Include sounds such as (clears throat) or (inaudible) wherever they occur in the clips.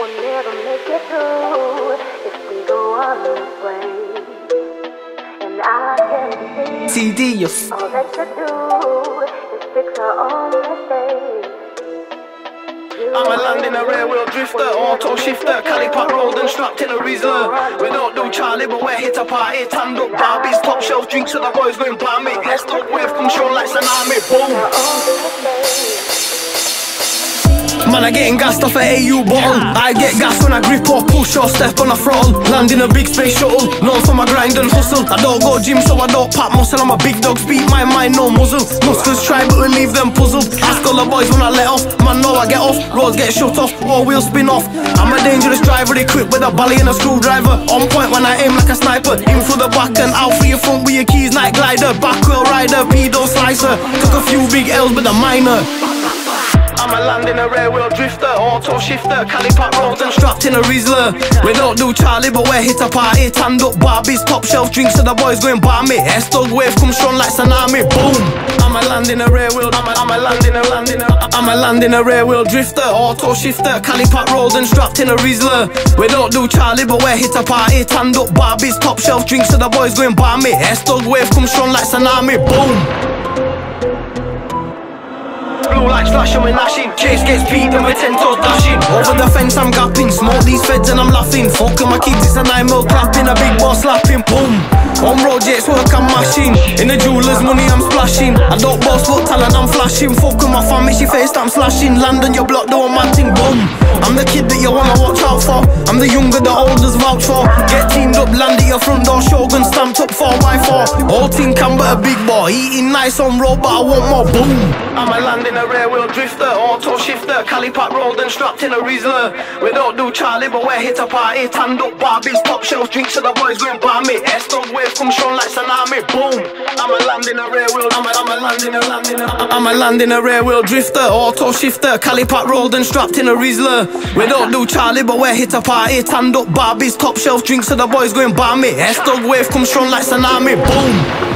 We'll never make it through if we go on this way. And I can see TD, you f- all that you do is fix our own mistakes. You I'm a land in a rear wheel drifter, auto shifter, Cali pot rolled and strapped in a Rizla. We don't do Charlie, but we're hit a party, tanned up Barbies, top shelf drinks, so the boys going balmy. Let's talk wave, come show like tsunami, boom. Our own mistakes. Man, I getting gassed off a AU bottle. I get gas when I grip or push or step on a throttle. Land in a big space shuttle, known for my grind and hustle. I don't go gym, so I don't pop muscle. I'm a big dog, speak my mind, no muzzle. Muscles try, but we leave them puzzled. Ask all the boys when I let off. Man, know I get off, roads get shut off, all wheels spin off. I'm a dangerous driver, equipped with a bally and a screwdriver. On point when I aim like a sniper. In through the back and out for your front with your keys, night glider. Back wheel rider, pedo slicer. Took a few big L's, but the minor. I'm a land in a rear wheel drifter, auto shifter, Cali pot rolled and strapped in a Rizla. We don't do Charlie, but we're hit a party. Tanned up Barbies, top shelf drinks, so the boys going bar me. S dog wave come strong like tsunami, boom. I'm a land in a rear wheel, I'm a, I'm a land in a land in a, I'm a land in a rear wheel drifter, auto shifter, Cali pot rolled and strapped in a Rizla. We don't do Charlie, but we're hit a party. Tanned up Barbies, top shelf drinks, so the boys going bar me. S dog wave come strong like tsunami, boom. Blue lights flashing, we're gnashing. Chase gets beat, then we're ten toes dashing. Over the fence, I'm gapping. Smoke these feds and I'm laughing. Fuck my kids, it's a nine mil clapping. A big boss slapping, boom. On road jets, work I'm mashing. In the jewelers, money I'm splashing. I don't boss, but talent I'm flashing. Fuck with my family, she face I'm slashing. Land on your block, do a mad thing, boom. I'm the kid that you wanna watch out for. I'm the younger, the oldest vouch for. Get teamed up, land at your front door. Shogun stamped up 4x4. Whole team can but a big boy. Eating nice on road, but I want more, boom. I'm a land in a rear wheel drifter, auto shifter, Cali pot rolled and strapped in a Rizla. We don't do Charlie, but we're hit a party, tanned up Barbies, top shelf drinks, so the boys going bar me. S dog wave come strong like tsunami, boom. I'm a land in a rear wheel, I'm a, I'm a land in a land in a. I'm a land in a rear wheel drifter, auto shifter, Cali pot rolled and strapped in a Rizla. We don't do Charlie, but we're hit a party, tanned up Barbies, top shelf drinks, so the boys going bar me. S dog wave come strong like tsunami, boom.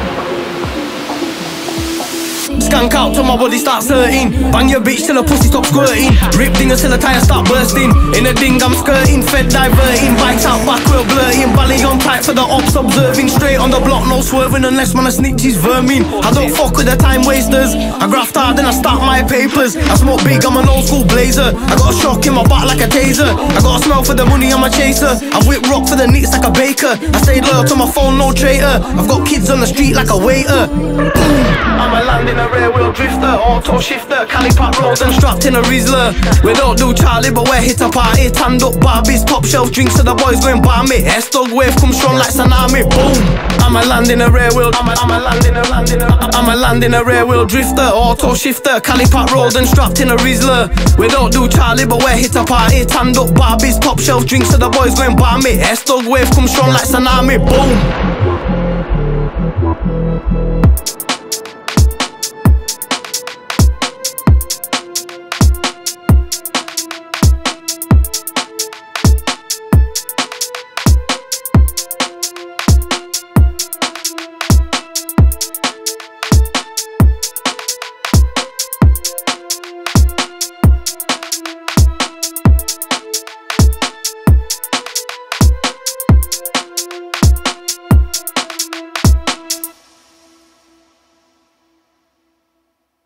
Skank out till my body starts hurting. Bang your bitch till her pussy stops squirting. Rip dingers till the tires start bursting. In a ding I'm skirting, fed diverting. Bikes out back, we're blurting. Bally on tight for the ops observing. Straight on the block, no swerving unless man a snitch is vermin. I don't fuck with the time wasters. I graft hard then I start my papers. I smoke big, I'm an old school blazer. I got a shock in my back like a taser. I got a smell for the money, I'm a chaser. I've whipped rock for the nicks like a baker. I stayed loyal to my phone, no traitor. I've got kids on the street like a waiter. (clears throat) I'm a land in a rear wheel drifter, auto shifter, Cali pot rolled and strapped in a Rizla. We don't do Charlie, but we're hit a party. Tanned up Barbies, top shelf drinks, so the boys going bar me. S dog wave come strong like tsunami, boom. I'm a land in a rear wheel, I'm a, I'm a land in a land in a, I'm a land in a rear wheel drifter, auto shifter, Cali pot rolled and strapped in a Rizla. We don't do Charlie, but we're hit a party. Tanned up Barbies, top shelf drinks, so the boys going bar me. S dog wave come strong like tsunami, boom.